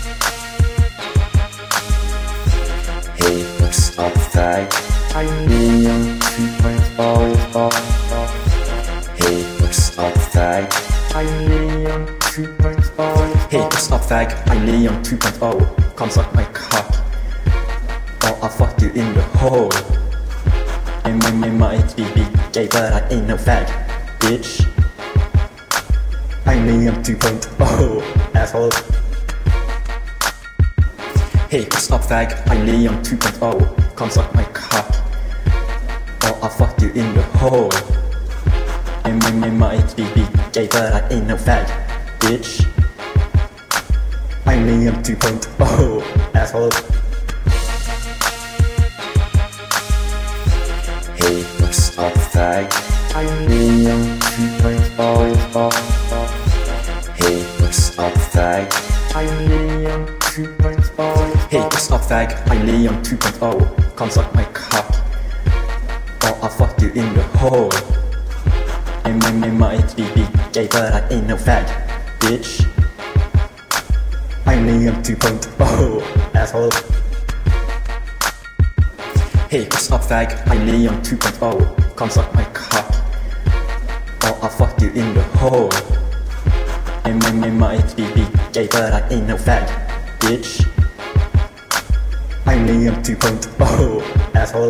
Hey, what's up, fag? I'm Leon 2.0. Hey, what's up, fag? I'm Leon 2.0. Hey, what's up, fag? I'm Leon 2.0. Come suck my cock. Or I'll fuck you in the hole. I might, I be gay, but I ain't no fag, bitch. I'm Leon 2.0, asshole. Hey, stop fag? I'm Leon 2.0. Come suck my cock. Or oh, I'll fuck you in the hole. I might, I might be gay, but I ain't no fag, bitch. I'm Leon 2.0, asshole. Hey, up, fag? I'm Leon 2.0. Hey, up, fag? I'm Leon 2.0. What's up, fag? I'm Leon 2.0. Come suck my cock. Or I'll fuck you in the hole. I might, I might be big gay, but I ain't no fag, bitch. I'm Leon 2.0, asshole. Hey, what's up, fag? I'm Leon 2.0. Come suck my cock. Or I'll fuck you in the hole. I might, I might be big gay, but I ain't no fag, bitch. I'm Leon 2.0, asshole.